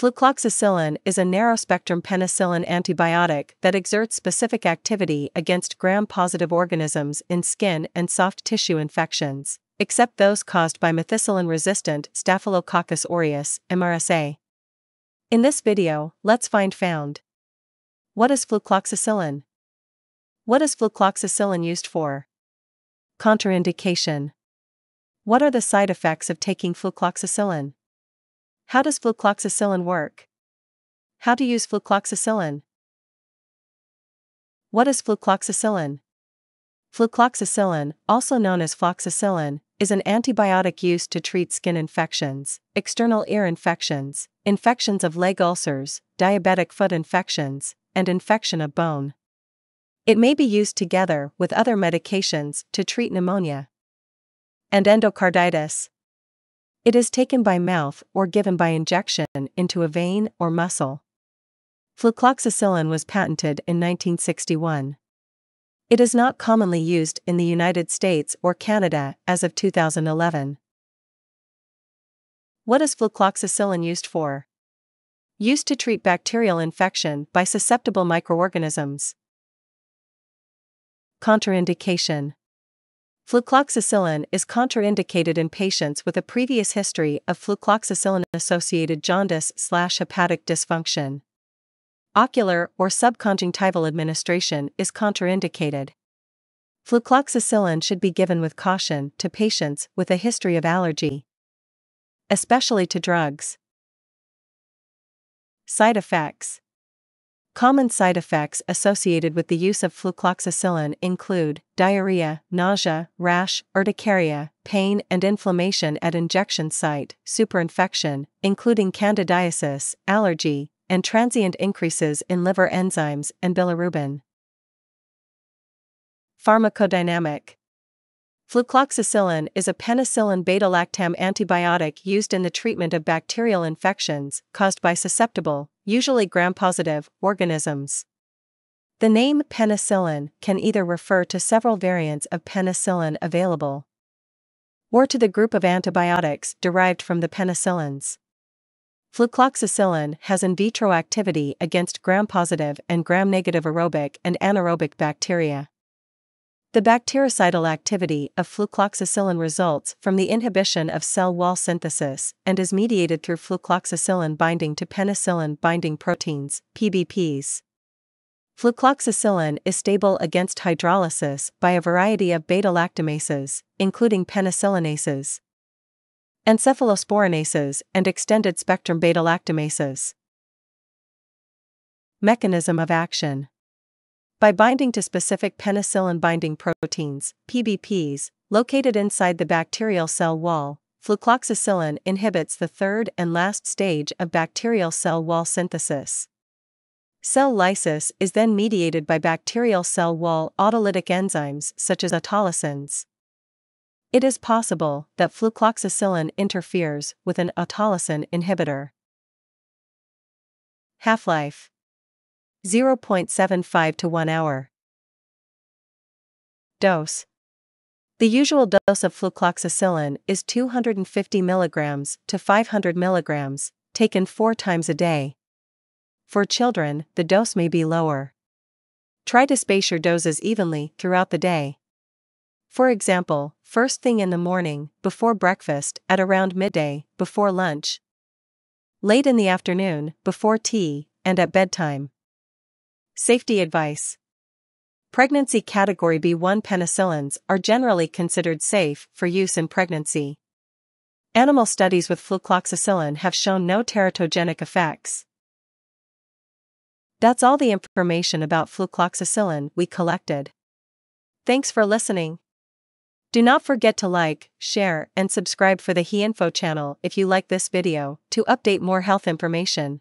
Flucloxacillin is a narrow-spectrum penicillin antibiotic that exerts specific activity against gram-positive organisms in skin and soft tissue infections, except those caused by methicillin-resistant Staphylococcus aureus (MRSA). In this video, let's find found. What is flucloxacillin? What is flucloxacillin used for? Contraindication. What are the side effects of taking flucloxacillin? How does flucloxacillin work? How to use flucloxacillin? What is flucloxacillin? Flucloxacillin, also known as floxacillin, is an antibiotic used to treat skin infections, external ear infections, infections of leg ulcers, diabetic foot infections, and infection of bone. It may be used together with other medications to treat pneumonia and endocarditis. It is taken by mouth or given by injection into a vein or muscle. Flucloxacillin was patented in 1961. It is not commonly used in the United States or Canada as of 2011. What is flucloxacillin used for? Used to treat bacterial infection by susceptible microorganisms. Contraindication Flucloxacillin is contraindicated in patients with a previous history of flucloxacillin associated jaundice slash hepatic dysfunction. Ocular or subconjunctival administration is contraindicated. Flucloxacillin should be given with caution to patients with a history of allergy, especially to drugs. Side effects Common side effects associated with the use of flucloxacillin include diarrhea, nausea, rash, urticaria, pain and inflammation at injection site, superinfection, including candidiasis, allergy, and transient increases in liver enzymes and bilirubin. Pharmacodynamic Flucloxacillin is a penicillin beta-lactam antibiotic used in the treatment of bacterial infections caused by susceptible, usually gram-positive, organisms. The name penicillin can either refer to several variants of penicillin available or to the group of antibiotics derived from the penicillins. Flucloxacillin has in vitro activity against gram-positive and gram-negative aerobic and anaerobic bacteria. The bactericidal activity of flucloxacillin results from the inhibition of cell wall synthesis and is mediated through flucloxacillin binding to penicillin binding proteins, PBPs. Flucloxacillin is stable against hydrolysis by a variety of beta lactamases, including penicillinases, cephalosporinases, and extended spectrum beta lactamases. Mechanism of action by binding to specific penicillin binding proteins, PBPs, located inside the bacterial cell wall, flucloxacillin inhibits the third and last stage of bacterial cell wall synthesis. Cell lysis is then mediated by bacterial cell wall autolytic enzymes such as autolysins. It is possible that flucloxacillin interferes with an autolysin inhibitor. Half life 0.75 to 1 hour. Dose The usual dose of flucloxacillin is 250 mg to 500 mg, taken four times a day. For children, the dose may be lower. Try to space your doses evenly throughout the day. For example, first thing in the morning, before breakfast, at around midday, before lunch, late in the afternoon, before tea, and at bedtime. Safety advice Pregnancy Category B1 penicillins are generally considered safe for use in pregnancy. Animal studies with flucloxacillin have shown no teratogenic effects. That's all the information about flucloxacillin we collected. Thanks for listening. Do not forget to like, share, and subscribe for the HeInfo channel if you like this video to update more health information.